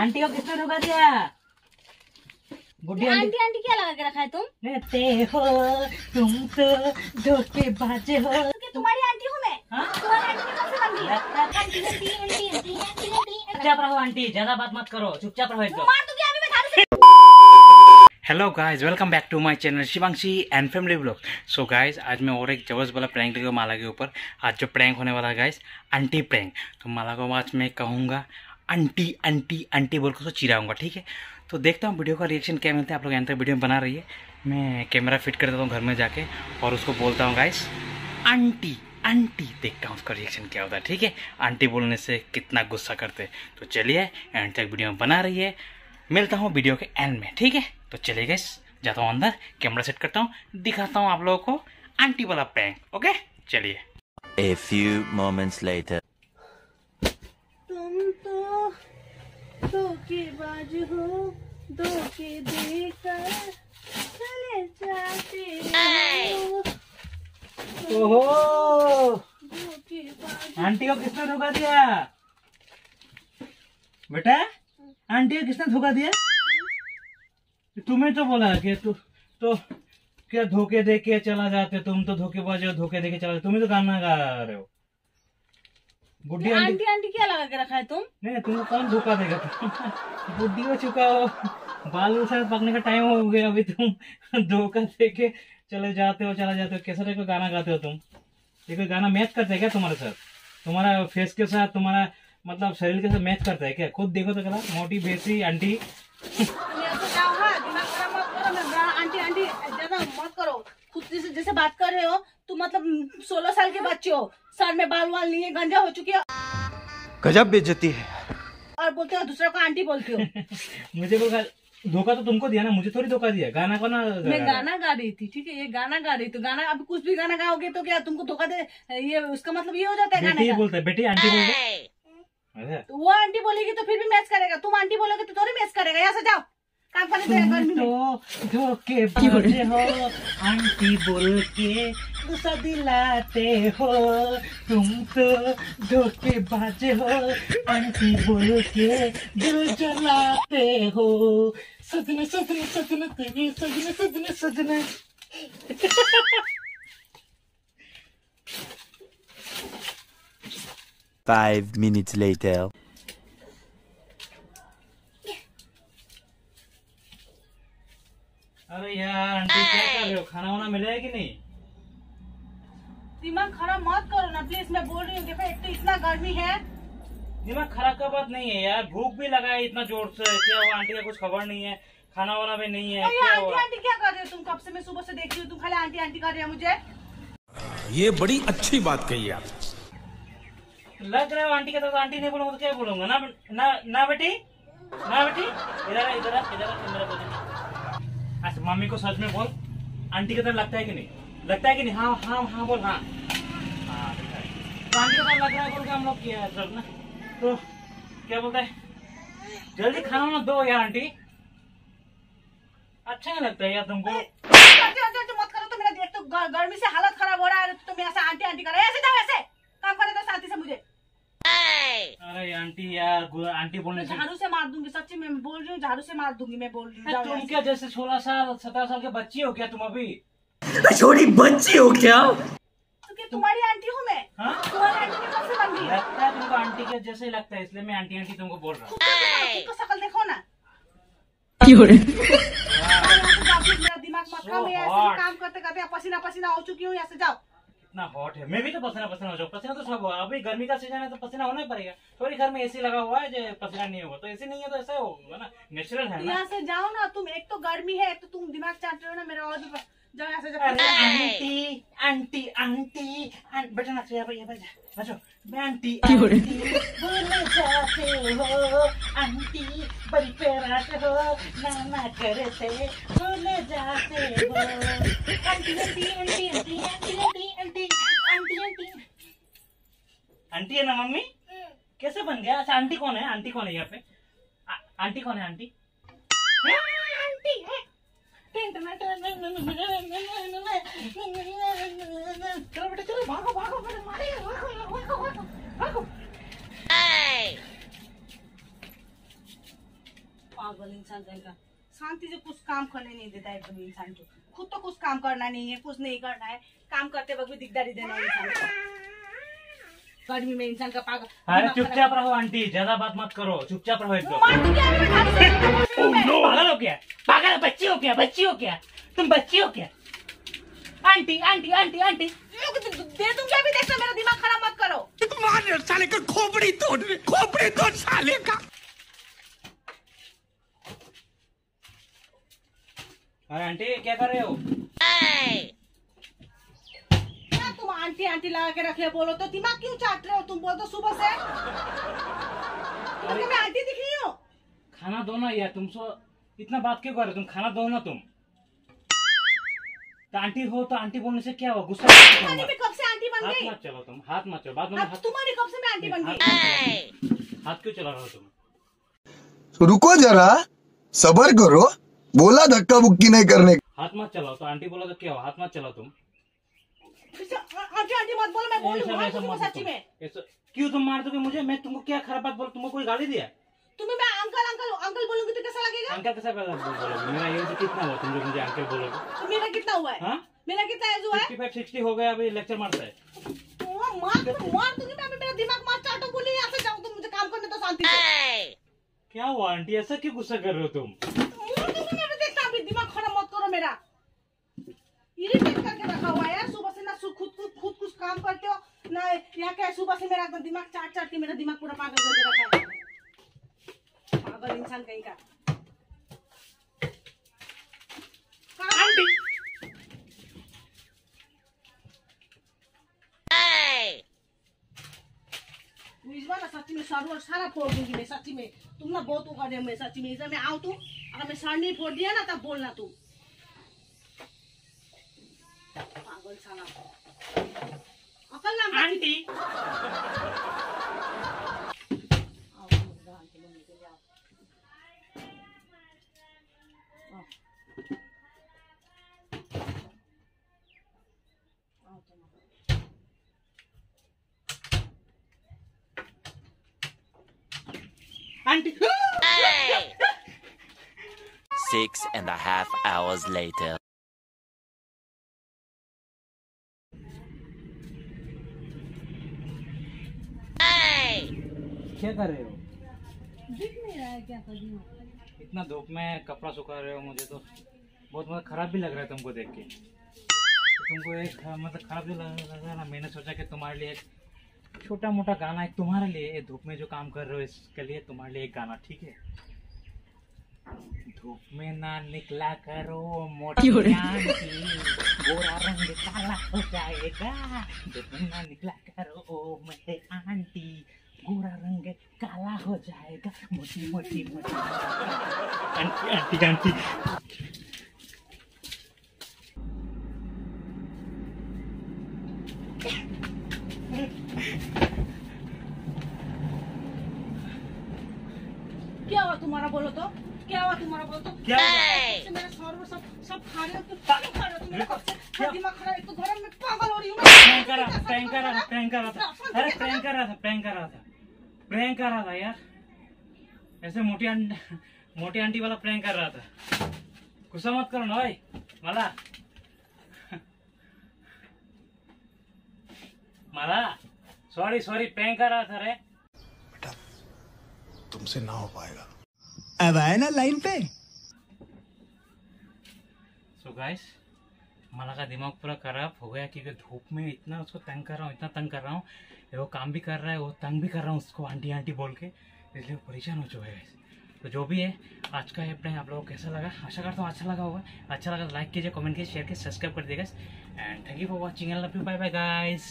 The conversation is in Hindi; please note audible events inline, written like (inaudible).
आंटी को किसने धोखा दिया? बुढ़ी आंटी। आंटी क्या लगा के रखा है तुम? कहते हो तुम तो धोखेबाज हो। तुम्हारी आंटी हूँ मैं? हाँ? चुपचाप रहो आंटी ज़्यादा बात मत करो चुपचाप रहो एकदम hello guys welcome back to my channel Shivanshi and family blog so guys आज मैं और एक ज़बरदस्त वाला प्रैंक लेकर माला के ऊपर आज जो प्रैंक होने वाला है गाइस आंटी प्रैंक तो माला को आज मैं कहूँगा आंटी आंटी आंटी बोल कर उसको चिराऊँगा, ठीक है? तो देखता हूँ वीडियो का रिएक्शन क्या मिलता है। आप लोग यहाँ तक वीडियो में बना रही है मैं कैमरा फिट कर देता हूँ घर में जाके और उसको बोलता हूँ गाइस आंटी आंटी देखता हूँ उसका रिएक्शन क्या होता है, ठीक है? आंटी बोलने से कितना गुस्सा करते तो चलिए एंड तक वीडियो में बना रही है मिलता हूँ वीडियो के एंड में, ठीक है? तो चलिए गाइस जाता हूँ अंदर कैमरा सेट करता हूँ, दिखाता हूँ आप लोगों को आंटी वाला प्रैंक ओके चलिए। A few moments later. तुम तो धोखेबाज हो धोखे देकर चले जाते ओहो! आंटी को किसने धोखा दिया? बेटा आंटी को किसने धोखा दिया? तुम्हें तो बोला कि तू तो क्या धोखे दे के चला जाते तुम तो धोखेबाज हो धोखे दे के चला जाते तुम्हें तो गाना गा रहे हो। बुढ़ी आंटी। आंटी क्या लगा के रखा है तुम? नहीं तुमको कौन धोखा देगा? बुढ़ी हो चुका हो। बाल शायद पकने का टाइम हो गया अभी तुम। धोखा दे के चले जाते हो चला जाते हो। कैसा का गाना गाते हो तुम? कोई गाना मैच करता है क्या तुम्हारे साथ? तुम्हारा फेस के साथ तुम्हारा मतलब शरीर के साथ मैच करता है क्या? खुद देखो तो कला मोटी बेसी आंटी। बड़ा आंटी आंटी खुद से जैसे बात कर रहे हो तुम मतलब सोलह साल के बच्चे हो। सर में बाल वाल नहीं है गंजा हो चुकी है। गजब बेइज्जती है। और बोलते हो दूसरे को आंटी बोलते हो। (laughs) मुझे धोखा तो तुमको दिया ना मुझे थोड़ी धोखा दिया। गाना को ना मैं गाना गा रही थी ठीक है ये गाना गा रही थी। गाना अब कुछ भी गाना गाओगे तो क्या तुमको धोखा दे ये उसका मतलब ये हो जाता है गाने का? बोलता है बेटी आंटी बोलता है। तो वो आंटी बोलेगी तो फिर भी मैच करेगा। तुम आंटी बोलोगे तो थोड़ी मैच करेगा। यहाँ से जाओ। तो धोखे बाजे हो आंटी बोल के गुस्सा दिलाते हो। तुम तो धोखे बाजे हो आंटी बोल के दिल जलाते हो। सजने सजने सजने तेरे सजने सजने सजने। Five minutes later. अरे यार आंटी क्या कर रहे हो खाना वाना मिलेगा कि नहीं? दिमाग खराब मत करो ना प्लीज़ मैं बोल रही हूँ देखो एक तो इतना गर्मी है। दिमाग खराब का बात नहीं है यार भूख भी लगा है इतना ज़ोर से क्या हुआ आंटी का कुछ खबर नहीं है खाना वाना भी नहीं है क्या आंटी आंटी क्या कर रहे हो तुम? कब से मैं सुबह से देख रही हूँ तुम खाली आंटी आंटी कर रहे हो मुझे? ये बड़ी अच्छी बात कही आप। लग रहा है आंटी का तो आंटी नहीं बोलूँगा तो क्या बोलूँगा? ना ना ना बेटी? ना बेटी? इधर इधर इधर मेरा बोल अच्छा मम्मी को सच में बोल। आंटी की तरह लगता है कि नहीं? लगता है कि नहीं? हाँ हाँ हाँ बोल हाँ। हाँ तो आंटी का तरह लग रहा है, बोल के हम लोग किया है सब ना। तो क्या बोलता है? जल्दी खाना वाना दो यार, आंटी। अच्छा नहीं लगता है यार तुमको। मत करो तो मेरा देख तो गर्मी से हालत खराब हो रहा है। तो तुम ऐसे आंटी आंटी कर रहे ऐसे जाओ ऐसे। काम करने दो शांति से मुझे। अरे आंटी यार आंटी बोलने से झाड़ू से मार दूँगी सच्ची में बोल रही हूँ झाड़ू से मार दूँगी मैं बोल रही हूँ तुम क्या जैसे सोलह साल सत्रह साल के बच्ची हो क्या तुम अभी। छोटी बच्ची हो क्या? तो क्या तुम्हारी आंटी हूँ मैं? हाँ? तुम्हारी आंटी कब से बन गई? लगता है तुमको आंटी के जैसे ही लगता है इसलिए मैं आंटी आंटी तुमको बोल रहा हूँ। खुद देखो, शकल ना। दिमाग मत. ही काम करते करते पसीना पसीना हो चुकी हूँ यहाँ से जाओ। कितना हॉट है। मैं भी तो पसीना पसीना हो जाऊँ। पसीना तो सब हुआ अभी गर्मी का सीज़न है तो पसीना होना ही पड़ेगा। थोड़ी घर में एसी लगा हुआ है, जो पसीना नहीं होगा। तो एसी नहीं है तो ऐसा होगा ना। नेचुरल है ना। यहाँ से जाओ ना, तुम एक तो गर्मी है, एक तो तुम दिमाग रहे हो ना, मेरा और भी जाओ यहाँ से जाओ। आंटी आंटी आंटी बेटा नाचो यहाँ पे यहाँ पे नाचो मैं आंटी क्यों? रे? आंटी भूल जाते हो। आंटी बड़ी प्याराते हो नाना करते। भूल जाते हो। Aunty aunty aunty aunty aunty aunty aunty aunty aunty. Aunty है ना मम्मी? कैसे बन गया? अच्छा आंटी कौन है? आंटी कौन है यहाँ पे? आंटी कौन है आंटी? हाँ, आंटी है। चलो बेटा चलो भागो भागो भागो भागो भागो भागो पागल इंसान कहेगा शांति से कुछ काम करने नहीं देता एकदम इंसान को खुद तो कुछ काम करना नहीं है? कुछ नहीं करना है? काम करते वक्त भी दिकदारी देना है इंसान को गर्मी में इंसान का पागल अरे चुपचाप रहो आंटी ज़्यादा बात मत करो चुपचाप रहो एकदम। पागल हो क्या? (laughs) पागल बच्ची हो क्या बच्ची हो क्या तुम बच्ची हो क्या आंटी आंटी आंटी आंटी दे दूँगी अभी देखना मेरा दिमाग खराब मत करो मार साले का खोपड़ी तोड़ खोपड़ी तोड़ साले का अरे आंटी क्या कर रहे हो तुम आंटी आंटी लगा के रख रखे बोलो तो दिमाग क्यों चाट रहे हो तुम बोलो तो सुबह से तुमने मैं आंटी दिख रही हूँ खाना दो ना यार तुम सो इतना बात क्यों कर रहे हो? तुम खाना दो ना तुम। तो आंटी हो तो आंटी बोलने से क्या हुआ? गुस्सा कब से आंटी बन गई। हाथ मत चलो तुम हाथ मत चलो बाद में हाथ तुम्हारी कब से मैं आंटी बन गई? हाथ क्यों चला रहे हो तुम? तो रुको जरा सबर करो बोला धक्का बुक्की नहीं करने हाथ मत चलाओ तो आंटी बोला तो क्या हुआ? हाथ मत चलाओ तुम। आंटी मत बोलो मैं बोल रही ऐसा सच्ची में। क्यों तुम मार दोगे मुझे? मैं तुमको क्या खराब बात बोल? तुमको कोई गाली दिया? तुम्हें मैं अंकल अंकल अंकल बोलूँगी तो कैसा लगेगा? अंकल कैसा बोलोगे मेरा एज कितना हुआ तुम जो मुझे अंकल बोलोगे तो मेरा कितना हुआ है? हाँ? मेरा कितना एज हुआ है? सिक्सटी फाइव सिक्सटी हो गया अभी लेक्चर मारता है। तो मार दूं- मार दूँगी मैं अभी मेरा दिमाग मार चाटो बोली यहाँ से जाओ तुम मुझे काम करने तो शांति से। क्या हुआ आंटी? ऐसा क्यों गुस्सा कर रहे हो तुम? दूँगी मैं अभी दिमाग खराब मत करो मेरा। इरिटेट करके रखा हुआ है यार सुबह से ना खुद खुद खुद कुछ काम करते हो ना यहाँ क्या सुबह से मेरा दिमाग चाट चाट के मेरा दिमाग पूरा पागल करके रखा है। पागल इंसान कहीं का आंटी निजवा ना सच्ची में सर सारा फोड़ दूँगी मैं सच्ची में। तुम ना बहुत वो कर मैं सच्ची में। इधर मैं आऊँ तुम अगर मैं सर नहीं फोड़ दिया ना तब बोलना तुम पागल साला। अकल का- aunty. (laughs) Aunty Six and a half hours later. क्या कर रहे हो? दिख नहीं रहा है क्या कर इतना धूप में कपड़ा सुखा रहे हो मुझे तो। बहुत मतलब खराब भी लग रहा है तुमको देख के। तुमको एक मतलब खराब भी लग रहा है ना मैंने सोचा कि तुम्हारे लिए एक छोटा मोटा गाना एक तुम्हारे लिए धूप में जो काम कर रहे हो इसके लिए तुम्हारे लिए एक गाना ठीक है? धूप में ना निकला करो मोटी गोरा रंग काला हो जाएगा। धूप में ना निकला करो मेरे आंटी गोरा रंग काला हो जाएगा। मोटी मोटी मोटी आंटी आंटी आंटी क्या हुआ तुम्हारा बोलो तो तो क्या? हुआ? से मेरा सब सब खा रहे हो तुम क्यों खा रहे हो तुम मेरे कब दिमाग खराब एक तो घर में पागल हो रही हूँ प्रैंक कर रहा था प्रैंक कर रहा था प्रैंक कर रहा था। अरे प्रैंक कर रहा था प्रैंक कर रहा था। प्रैंक कर रहा था यार। ऐसे मोटी आंटी मोटी आंटी वाला प्रैंक कर रहा था। गुस्सा मत करो ना भाई माला। मला सॉरी सॉरी प्रैंक कर रहा था रे। बेटा तुमसे ना हो पाएगा। अब आए ना लाइन पे। सो गाइस मला का दिमाग पूरा खराब हो गया क्योंकि धूप में इतना उसको तंग कर रहा हूँ, इतना तंग कर रहा हूँ। वो काम भी कर रहा है, वो तंग भी कर रहा हूँ उसको आंटी आंटी बोल के। इसलिए परेशान हो चुका है तो जो भी है, आज का ये प्लान आप लोगों को कैसा लगा? आशा करता हूँ अच्छा लगा होगा। अच्छा लगा तो लाइक कीजिए कमेंट कीजिए शेयर कीजिए सब्सक्राइब कर दिएगा and thank you for watching and love you bye bye guys